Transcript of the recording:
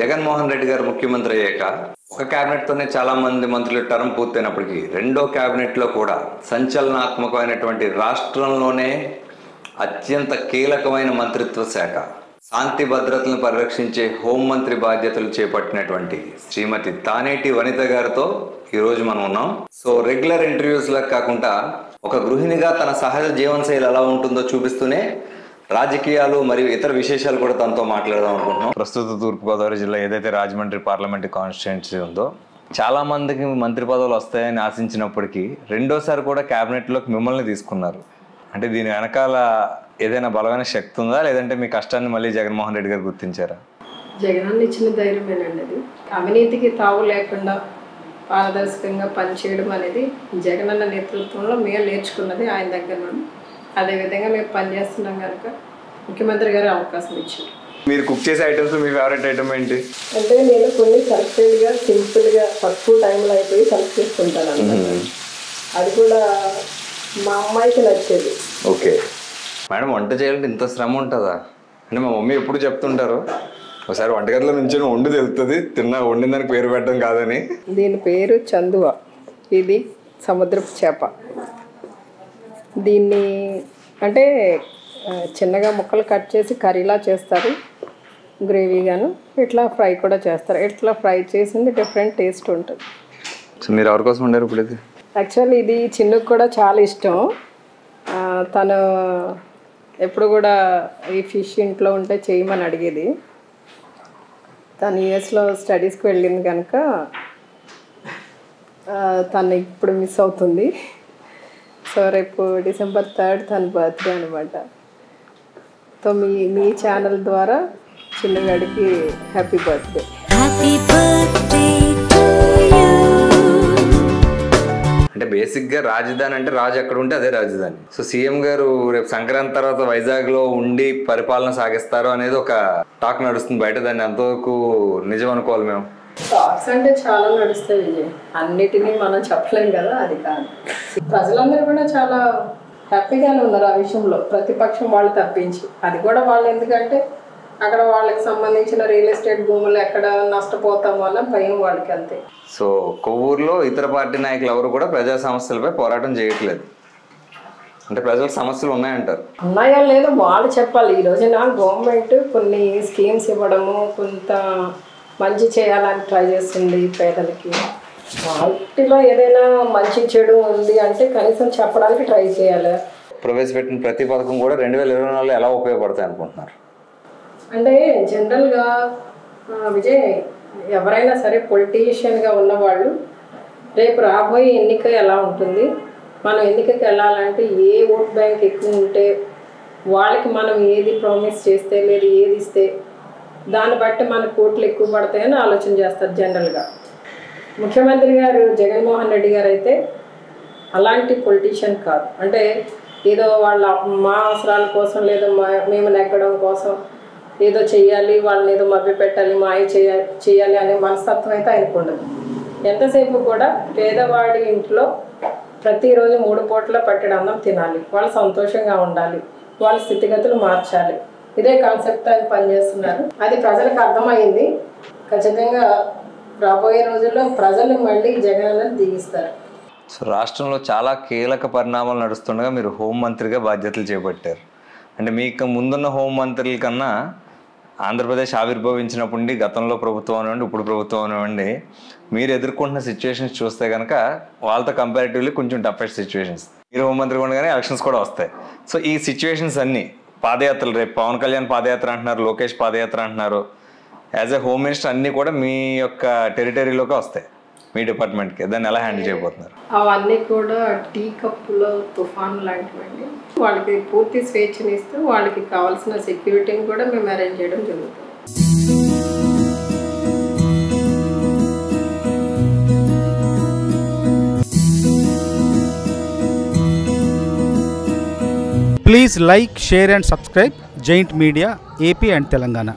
జగన్మోహన్ రెడ్డి గారు ముఖ్యమంత్రి అయ్యాక ఒక కేబినెట్ తోనే చాలా మంది మంత్రులు టర్మ్ పూర్తయినప్పటికీ రెండో కేబినెట్లో కూడా సంచలనాత్మకమైనటువంటి రాష్ట్రంలోనే అత్యంత కీలకమైన మంత్రిత్వ శాఖ. శాంతి భద్రతలను పరిరక్షించే హోంమంత్రి బాధ్యతలు చేపట్టినటువంటి శ్రీమతి తానేటి వనిత గారితో ఈరోజు మనం ఉన్నాం. సో రెగ్యులర్ ఇంటర్వ్యూస్ లా కాకుండా ఒక గృహిణిగా తన సహజ జీవనశైలి ఎలా ఉంటుందో చూపిస్తూనే రాజకీయాలు మరియు ఇతర విశేషాలు కూడా తనతో మాట్లాడదాం అనుకుంటున్నాం. ప్రస్తుత తూర్పుగోదావరి జిల్లా ఏదైతే రాజమండ్రి పార్లమెంటరీ కాన్స్టిట్యున్సీ ఉందో చాలా మందికి మంత్రి పదవులు వస్తాయని ఆశించినప్పటికీ రెండోసారి కూడా క్యాబినెట్లోకి మిమ్మల్ని తీసుకున్నారు. అంటే దీని వెనకాల ఏదైనా బలమైన శక్తి ఉందా? లేదంటే మీ కష్టాన్ని మళ్ళీ జగన్మోహన్ రెడ్డి గారు గుర్తించారా? జగనన్న ఇచ్చిన ధైర్యమేనండి అది. అవినీతికి తావు లేకుండా పారదర్శకంగా పనిచేయడం అనేది జగనన్న నేతృత్వంలో మేము నేర్చుకున్నది ఆయన దగ్గర నుండి. అదేవిధంగా మేము పనిచేస్తున్నాం కనుక ముఖ్యమంత్రి గారు అవకాశం ఇచ్చారు. మీరు కుక్ చేసే ఐటమ్స్ మీ ఫేవరెట్ ఐటమ్ ఏంటి? అంటే నేను కొన్ని సెలెక్టెడ్గా సింపుల్గా తక్కువ టైంలో అయిపోయి సెలెక్ట్ చేసుకుంటాను అన్నమాట. అది కూడా మా అమ్మాయికి నచ్చేది. ఓకే. మేడం వంట చేయాలంటే ఇంత శ్రమ ఉంటుందా? అంటే మా మమ్మీ ఎప్పుడు చెప్తుంటారు ఒకసారి వంటగదిలో నుంచి వండు తెలుస్తుంది తిన్నా వండిన దానికి పేరు పెట్టడం కాదని. దీని పేరు చందువ. ఇది సముద్రపు చేప. దీన్ని అంటే చిన్నగా ముక్కలు కట్ చేసి కర్రీలా చేస్తారు గ్రేవీగాను. ఇట్లా ఫ్రై కూడా చేస్తారు. ఇట్లా ఫ్రై చేసింది డిఫరెంట్ టేస్ట్ ఉంటుంది. సో మీరు ఎవరి కోసం ఉండారు ఇప్పుడు ఇది యాక్చువల్లీ ఇది చిన్నుకు కూడా చాలా ఇష్టం. తను ఎప్పుడు కూడా ఈ ఫిష్ ఇంట్లో ఉంటే చేయమని అడిగేది. తను యూఎస్లో స్టడీస్కి వెళ్ళింది కనుక తను ఇప్పుడు మిస్ అవుతుంది. సో రేపు డిసెంబర్ థర్డ్ తన బర్త్డే అనమాట సో మీ మీ ఛానల్ ద్వారా చిన్నగాడికి హ్యాపీ బర్త్డే. to you. అంటే బేసిక్గా రాజధాని అంటే రాజు ఎక్కడ ఉంటే అదే రాజధాని. సో సీఎం గారు రేపు సంక్రాంతి తర్వాత వైజాగ్లో ఉండి పరిపాలన సాగిస్తారు అనేది ఒక టాక్ నడుస్తుంది బయట దాన్ని. ఎంతవరకు నిజం అనుకోవాలి మేము. థాట్స్ అంటే చాలా నడుస్తాయి విజయ్. అన్నిటినీ మనం చెప్పలేం కదా అది కాదు. ప్రజలందరూ కూడా చాలా హ్యాపీగానే ఉన్నారు ఆ విషయంలో. ప్రతిపక్షం వాళ్ళు తప్పించి. అది కూడా వాళ్ళు ఎందుకంటే అక్కడ వాళ్ళకి సంబంధించిన రియల్ ఎస్టేట్ భూములు ఎక్కడ నష్టపోతాం వల్ల భయం వాళ్ళకి అంతే. సో కొవ్వూరులో ఇతర పార్టీ నాయకులు ఎవరు కూడా ప్రజా సమస్యలపై పోరాటం చేయట్లేదు. అంటే ప్రజలకు సమస్యలు ఉన్నాయంటారు. ఉన్నాయా లేదో వాళ్ళు చెప్పాలి. ఈ రోజున గవర్నమెంట్ కొన్ని స్కీమ్స్ ఇవ్వడము కొంత మంచి చేయాలని ట్రై చేస్తుంది పేదలకి. వాటిలో ఏదైనా మంచి చెడు ఉంది అంటే కనీసం చెప్పడానికి ట్రై చేయాలి. ప్రవేశపెట్టిన ప్రతి పథకం కూడా రెండు వేల ఇరవై నాలుగులో ఎలా ఉపయోగపడతాయి అనుకుంటున్నారు? అంటే జనరల్గా విజయ్ ఎవరైనా సరే పొలిటీషియన్గా ఉన్నవాళ్ళు రేపు రాబోయే ఎన్నిక ఎలా ఉంటుంది? మనం ఎన్నికకి వెళ్ళాలంటే ఏ ఓట్ బ్యాంక్ ఎక్కువ ఉంటే వాళ్ళకి మనం ఏది ప్రామిస్ చేస్తే లేదు ఏది ఇస్తే దాన్ని బట్టి మన కోట్లు ఎక్కువ పడతాయని ఆలోచన చేస్తారు జనరల్గా. ముఖ్యమంత్రి గారు జగన్మోహన్ రెడ్డి గారు అయితే అలాంటి పొలిటీషియన్ కాదు. అంటే ఏదో వాళ్ళ మా అవసరాల కోసం లేదా మా మేము నెగ్గడం కోసం ఏదో చేయాలి వాళ్ళని ఏదో మభ్య పెట్టాలి మాయ చేయాలి చేయాలి అనే మనస్తత్వం అయితే ఆయనకు ఉండదు. ఎంతసేపు కూడా పేదవాడి ఇంట్లో ప్రతిరోజు మూడు పూట్ల పట్టెడు అన్నం తినాలి. వాళ్ళు సంతోషంగా ఉండాలి. వాళ్ళ స్థితిగతులు మార్చాలి. ఇదే కాన్సెప్ట్ ఆయన పనిచేస్తున్నారు. అది ప్రజలకు అర్థమైంది ఖచ్చితంగా రాబోయే రోజుల్లో ప్రజలు మళ్ళీ జగన్ దిగిస్తారు సో రాష్ట్రంలో చాలా కీలక పరిణామాలు నడుస్తుండగా మీరు హోంమంత్రిగా బాధ్యతలు చేపట్టారు. అంటే మీకు ముందున్న హోంమంత్రుల కన్నా ఆంధ్రప్రదేశ్ ఆవిర్భవించినప్పుడు నుండి గతంలో ప్రభుత్వం అనివ్వండి ఇప్పుడు ప్రభుత్వం అనివ్వండి మీరు ఎదుర్కొంటున్న సిచ్యువేషన్స్ చూస్తే కనుక వాళ్ళతో కంపారిటివ్లీ కొంచెం టఫెస్ట్ సిచ్యువేషన్స్ మీరు హోంమంత్రి ఉండగానే ఎలక్షన్స్ కూడా వస్తాయి. సో ఈ సిచ్యువేషన్స్ అన్నీ పాదయాత్రలు రేపు పవన్ కళ్యాణ్ పాదయాత్ర అంటున్నారు లోకేష్ పాదయాత్ర అంటున్నారు. యాజ్ ఎ హోమ్ మినిస్టర్ అన్నీ కూడా మీ యొక్క టెరిటరీలోకి వస్తాయి మీ డిపార్ట్మెంట్కి. దాన్ని ఎలా హ్యాండిల్ చేయబోతున్నారు? అవన్నీ కూడా టీ కప్పులో తుఫాన్ లాంటివండి. వాళ్ళకి పూర్తి స్వేచ్ఛనిస్తూ వాళ్ళకి కావాల్సిన సెక్యూరిటీని కూడా మేము అరేంజ్ చేయడం జరుగుతుంది. Please like share and subscribe Giant Media AP and Telangana